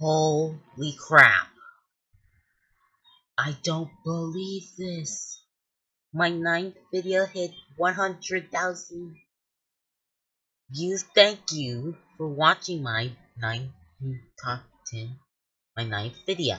Holy crap. I don't believe this. My ninth video hit 100,000 views. Thank you for watching my ninth top 10, my ninth video.